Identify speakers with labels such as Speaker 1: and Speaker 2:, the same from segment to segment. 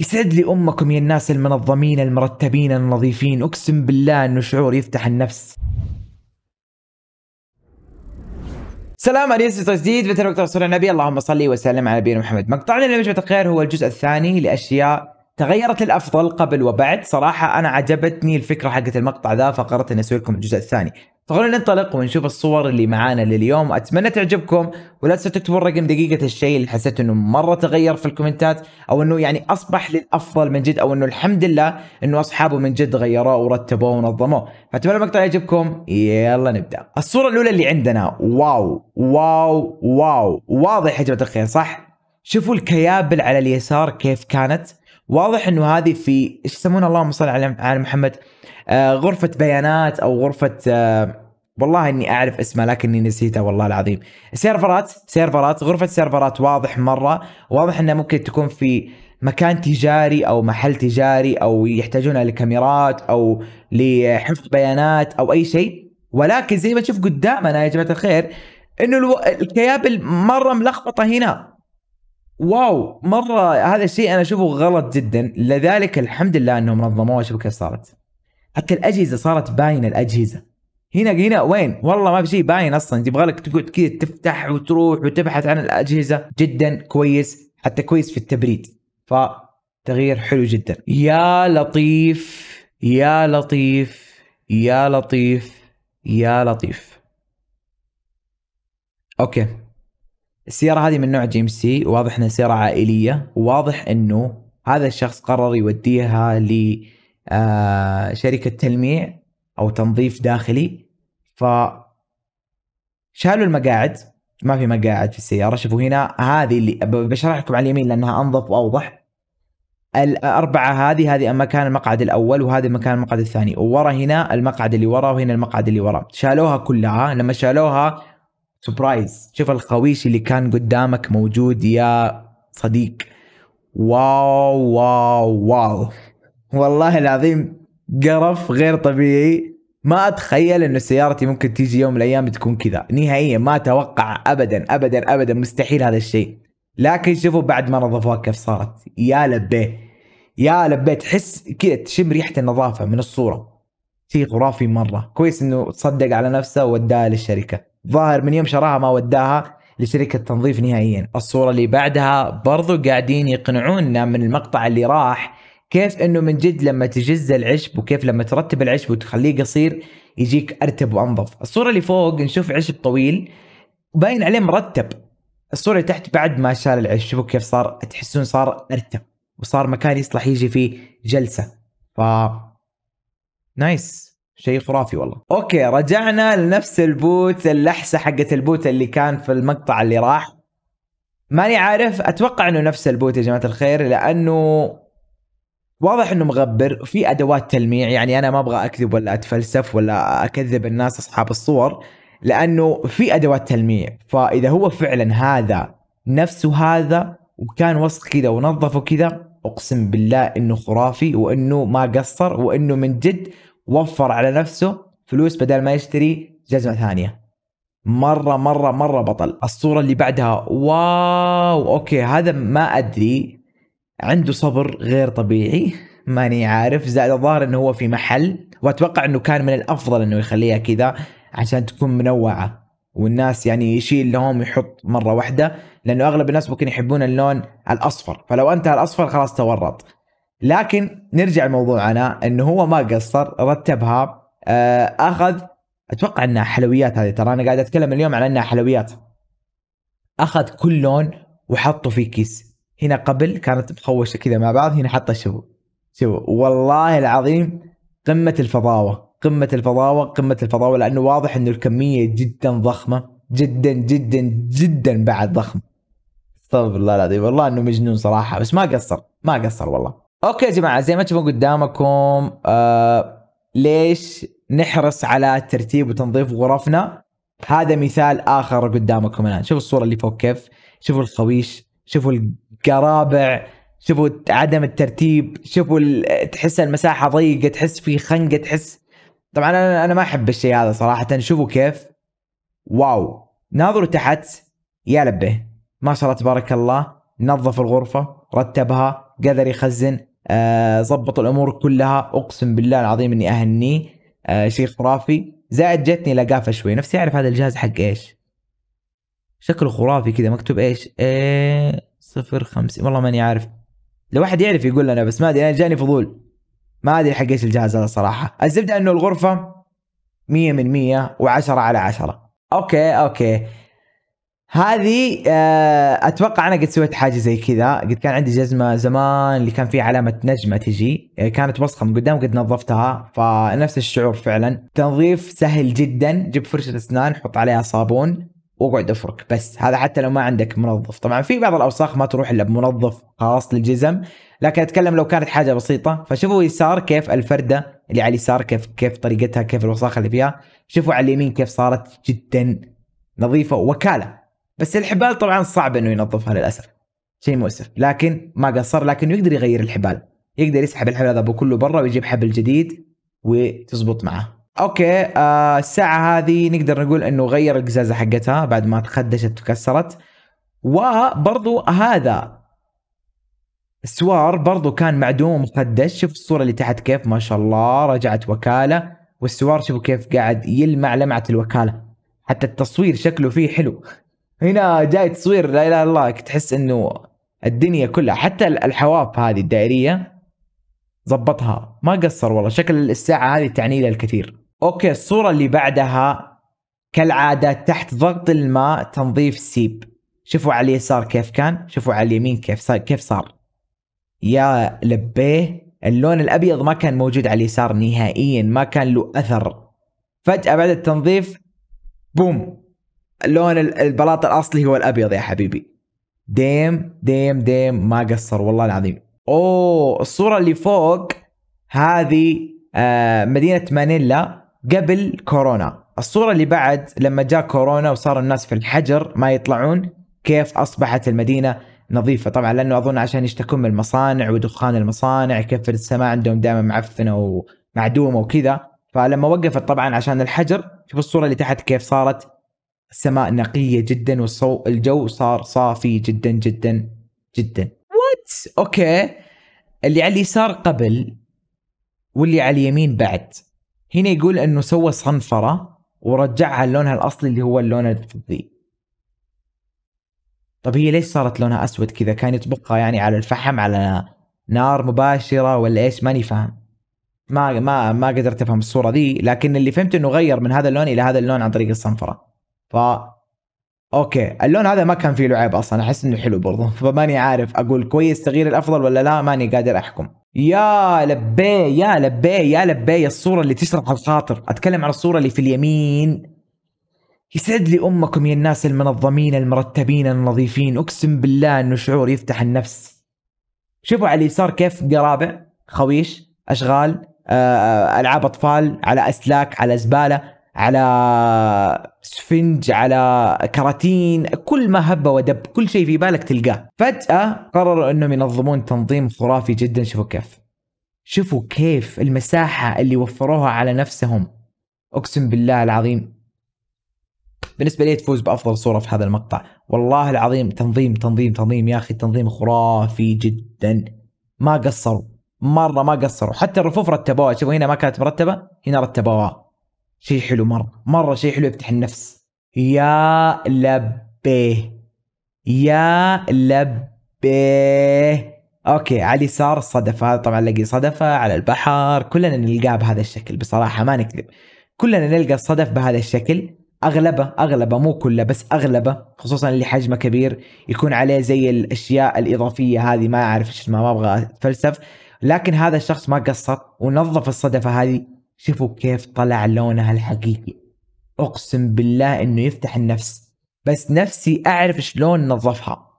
Speaker 1: يسعد لي امكم يا الناس المنظمين المرتبين النظيفين اقسم بالله انه شعور يفتح النفس سلام عليكم جديد مثل وقت رسول النبي اللهم صل وسلم على نبينا محمد مقطعنا جماعة الخير هو الجزء الثاني لاشياء تغيرت للأفضل قبل وبعد. صراحة أنا عجبتني الفكرة حقت المقطع ذا فقررت إني أسوي لكم الجزء الثاني. فخلونا ننطلق ونشوف الصور اللي معانا لليوم. أتمنى تعجبكم. ولا تنسوا تكتبوا الرقم دقيقة الشيء اللي حسيت إنه مرة تغير في الكومنتات أو إنه يعني أصبح للأفضل من جد أو إنه الحمد لله إنه أصحابه من جد غيروه ورتبوه ونظموه. فأتمنى المقطع يعجبكم. يلا نبدأ. الصورة الأولى اللي عندنا. واو. واو. واو. واضح يا جماعة الخير صح؟ شوفوا الكيابل على اليسار كيف كانت. واضح إنه هذه في إيش يسمونها اللهم صل على محمد آه غرفة بيانات أو غرفة آه والله إني أعرف اسمها لكني نسيتها والله العظيم سيرفرات سيرفرات غرفة سيرفرات واضح مرة واضح إنها ممكن تكون في مكان تجاري أو محل تجاري أو يحتاجونها لكاميرات أو لحفظ بيانات أو أي شيء ولكن زي ما تشوف قدامنا يا جماعة الخير إنه. الكيابل مره ملخبطة هنا واو مرة هذا الشيء أنا أشوفه غلط جدا. لذلك الحمد لله إنهم نظموها. كيف صارت. حتى الأجهزة صارت باينة الأجهزة. هنا هنا وين؟ والله ما في شيء باين أصلا. تبغى لك تقعد كذا تفتح وتروح وتبحث عن الأجهزة. جدا كويس حتى كويس في التبريد. فتغيير حلو جدا. يا لطيف يا لطيف يا لطيف يا لطيف. okay. السيارة هذه من نوع GMC واضح إنها سيارة عائلية وواضح إنه هذا الشخص قرر يوديها لشركة تلميع أو تنظيف داخلي. ف شالوا المقاعد ما في مقاعد في السيارة. شوفوا هنا هذه اللي بشرح لكم على اليمين لأنها أنظف وأوضح. الأربعة هذه هذه مكان المقعد الأول وهذا مكان المقعد الثاني. وورا هنا المقعد اللي ورا وهنا المقعد اللي ورا. شالوها كلها لما شالوها سبرايز شوف الخويش اللي كان قدامك موجود يا صديق. واو واو واو. والله العظيم قرف غير طبيعي. ما أتخيل إنه سيارتي ممكن تيجي يوم من الأيام تكون كذا. نهائيا ما أتوقع ابدا ابدا ابدا. مستحيل هذا الشيء. لكن شوفوا بعد ما نظفوها كيف صارت. يا لبيه يا لبيه تحس كذا تشم ريحة النظافة من الصورة. شيء خرافي مرة. كويس إنه تصدق على نفسه ووداها للشركة. ظاهر من يوم شراها ما وداها لشركة تنظيف نهائيا. الصورة اللي بعدها برضو قاعدين يقنعوننا من المقطع اللي راح كيف إنه من جد لما تجز العشب وكيف لما ترتب العشب وتخليه قصير يجيك أرتب وأنظف. الصورة اللي فوق نشوف عشب طويل باين عليه مرتب. الصورة اللي تحت بعد ما شال العشب شوفوا كيف صار تحسون صار أرتب وصار مكان يصلح يجي فيه جلسة. ف nice. شيء خرافي والله. okay رجعنا لنفس ال boot اللحسة حقت ال boot اللي كان في المقطع اللي راح. ماني عارف أتوقع إنه نفس البوت يا جماعة الخير لأنه واضح إنه مغبر وفي أدوات تلميع يعني أنا ما أبغى أكذب ولا أتفلسف ولا أكذب الناس أصحاب الصور لأنه في أدوات تلميع. فإذا هو فعلا هذا نفسه هذا وكان وسخ كذا ونظفه كذا أقسم بالله إنه خرافي وإنه ما قصر وإنه من جد وفر على نفسه فلوس بدل ما يشتري جزمة ثانية. مرة مرة مرة بطل. الصورة اللي بعدها واو okay هذا ما أدري. عنده صبر غير طبيعي. ماني عارف. زائد الظاهر إنه هو في محل وأتوقع إنه كان من الأفضل إنه يخليها كذا عشان تكون منوعة. والناس يعني يشيل لهم يحط مرة واحدة لأنه أغلب الناس ممكن يحبون اللون الأصفر. فلو انت الأصفر خلاص تورط. لكن نرجع لموضوعنا إنه هو ما قصر رتبها آه، أخذ أتوقع إنها حلويات هذه ترى أنا قاعد أتكلم اليوم على إنها حلويات. أخذ كل لون وحطه في كيس. هنا قبل كانت مخوشة كذا مع بعض هنا حطه شو شو والله العظيم قمة الفضاوة قمة الفضاوة قمة الفضاوة لأنه واضح إنه الكمية جدا ضخمة جدا جدا جدا بعد ضخم أستغفر الله العظيم والله إنه مجنون صراحة بس ما قصر ما قصر والله. okay يا جماعة زي ما تشوفون قدامكم آه ليش نحرص على ترتيب وتنظيف غرفنا؟ هذا مثال آخر قدامكم الآن. شوفوا الصورة اللي فوق كيف. شوفوا الخويش شوفوا القرابع شوفوا عدم الترتيب شوفوا تحس المساحة ضيقة تحس في خنقة تحس. طبعا أنا أنا ما أحب الشيء هذا صراحة. شوفوا كيف. واو. ناظروا تحت. يا لبه. ما شاء الله تبارك الله. نظف الغرفة رتبها قدر يخزن. آه زبط الأمور كلها. أقسم بالله العظيم إني اهنيه آه شيء خرافي. زائد جتني لقافة شوي. نفسي أعرف هذا الجهاز حق إيش؟ شكله خرافي كذا مكتوب إيش؟ إيه صفر خمسة. والله ماني عارف. لو واحد يعرف يقول لنا بس ما أدري. أنا جاني فضول. ما أدري حق إيش الجهاز هذا صراحة. الزبدة إنه الغرفة مية من مية وعشرة على عشرة. okay okay. هذه آه، أتوقع أنا قد سويت حاجة زي كذا. قد كان عندي جزمة زمان اللي كان فيها علامة نجمة تجي. آه، كانت وسخة من قدام قد نظفتها. فنفس الشعور فعلا. تنظيف سهل جدا. جيب فرشة أسنان حط عليها صابون واقعد أفرك. بس هذا حتى لو ما عندك منظف. طبعا في بعض الأوساخ ما تروح إلا بمنظف خاص للجزم. لكن أتكلم لو كانت حاجة بسيطة. فشوفوا يسار كيف الفردة اللي على اليسار كيف كيف طريقتها كيف الوساخه اللي فيها. شوفوا على اليمين كيف صارت جدا نظيفة وكاله بس الحبال طبعا صعب إنه ينظفها للأسف. شيء مؤسف. لكن ما قصر لكنه يقدر يغير الحبال. يقدر يسحب الحبل هذا كله برا ويجيب حبل جديد وتزبط معه. أوكي آه الساعة هذه نقدر نقول إنه غير القزازة حقتها بعد ما تخدشت وكسرت. وبرضو هذا السوار برضو كان معدوم ومخدش. شوف الصورة اللي تحت كيف ما شاء الله رجعت وكالة. والسوار شوفوا كيف قاعد يلمع لمعة الوكالة. حتى التصوير شكله فيه حلو. هنا جاي تصوير لا إله إلا الله تحس إنه الدنيا كلها حتى الحواف هذه الدائرية ظبطها ما قصر والله شكل الساعة هذه تعني له الكثير. okay الصورة اللي بعدها كالعادة تحت ضغط الماء تنظيف عجيب شوفوا على اليسار كيف كان شوفوا على اليمين كيف صار كيف صار. يا لبيه اللون الأبيض ما كان موجود على اليسار نهائيا ما كان له أثر. فجأة بعد التنظيف بوم. لون البلاط الأصلي هو الأبيض يا حبيبي. ديم ديم ديم ما قصر والله العظيم. أوه الصورة اللي فوق هذه آه مدينة مانيلا قبل كورونا. الصورة اللي بعد لما جاء كورونا وصار الناس في الحجر ما يطلعون كيف أصبحت المدينة نظيفة؟ طبعا لأنه أظن عشان يشتكون من المصانع ودخان المصانع كيف السماء عندهم دائما معفنة ومعدومة وكذا. فلما وقفت طبعا عشان الحجر شوف الصورة اللي تحت كيف صارت. السماء نقية جدا والجو صار صافي جدا جدا جدا. وات أوكي. اللي على اليسار قبل واللي على اليمين بعد. هنا يقول إنه سوى صنفرة ورجعها لونها الأصلي اللي هو اللون الفضي. طب هي ليش صارت لونها أسود كذا؟ كان يطبخها يعني على الفحم على نار مباشرة ولا إيش؟ ماني فاهم. ما ما ما قدرت أفهم الصورة دي لكن اللي فهمت إنه غير من هذا اللون إلى هذا اللون عن طريق الصنفرة. ف okay. اللون هذا ما كان فيه له عيب أصلا. أحس إنه حلو برضه فماني عارف. أقول كويس تغيير الأفضل ولا لا؟ ماني قادر أحكم. يا لبي يا لبي يا لبي. الصورة اللي تشرح الخاطر. أتكلم عن الصورة اللي في اليمين. يسعد لي أمكم يا الناس المنظمين المرتبين النظيفين. أقسم بالله إنه شعور يفتح النفس. شوفوا على اليسار كيف قرابع خويش أشغال آه، ألعاب أطفال على أسلاك على زبالة. على سفنج على كراتين كل ما هب ودب كل شيء في بالك تلقاه. فجأة قرروا إنهم ينظمون تنظيم خرافي جدا. شوفوا كيف. شوفوا كيف المساحة اللي وفروها على نفسهم. أقسم بالله العظيم. بالنسبة لي تفوز بأفضل صورة في هذا المقطع. والله العظيم تنظيم تنظيم تنظيم يا أخي تنظيم خرافي جدا. ما قصروا. مرة ما قصروا. حتى الرفوف رتبوها. شوفوا هنا ما كانت مرتبة هنا رتبوها. شيء حلو مرة. مرة شيء حلو يفتح النفس. يا لبيه. يا لبيه. أوكي على اليسار هذا طبعا نلاقي صدفة على البحر. كلنا نلقاه بهذا الشكل بصراحة ما نكذب. كلنا نلقى الصدف بهذا الشكل. أغلبه أغلبه مو كله بس أغلبه خصوصا اللي حجمه كبير يكون عليه زي الأشياء الإضافية هذه. ما أعرف إيش ما أبغى أتفلسف. لكن هذا الشخص ما قصر ونظف الصدفة هذه شوفوا كيف طلع لونها الحقيقي أقسم بالله إنه يفتح النفس. بس نفسي أعرف شلون نظفها.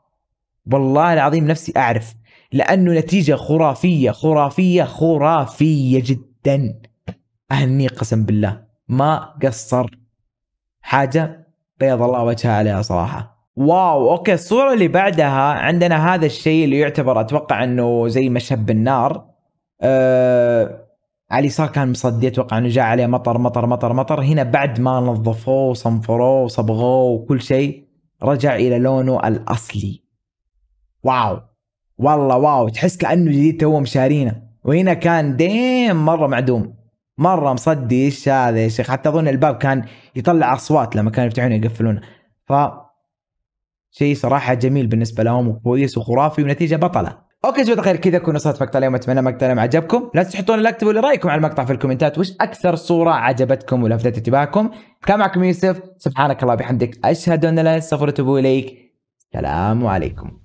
Speaker 1: والله العظيم نفسي أعرف. لأنه نتيجة خرافية خرافية خرافية جدا. أهني قسم بالله. ما قصر حاجة بيض الله وجهها عليها صراحة. واو أوكي الصورة اللي بعدها عندنا هذا الشيء اللي يعتبر أتوقع إنه زي مشب النار أه على اليسار كان مصدي أتوقع إنه جاء عليه مطر مطر مطر مطر. هنا بعد ما نظفوه وصنفروه وصبغوه وكل شيء رجع إلى لونه الأصلي. wow. والله wow. تحس كأنه جديد تو مشارينه. وهنا كان ديم مرة معدوم. مرة مصدي. إيش هذا يا شيخ؟ حتى أظن الباب كان يطلع أصوات لما كانوا يفتحونه يقفلونه. ف شيء صراحة جميل بالنسبة لهم وكويس وخرافي ونتيجة بطلة. okay جماعة الخير كذا كنا وصلنا مقطع اليوم أتمنى مقطع اليوم عجبكم. لا تنسوا تحطون like لي رأيكم على المقطع في ال comments ات وش أكثر صورة عجبتكم ولفتت انتباهكم. كان معكم يوسف. سبحانك الله بحمدك أشهد أن لا اله الا استغفرك واتوب اليك السلام عليكم.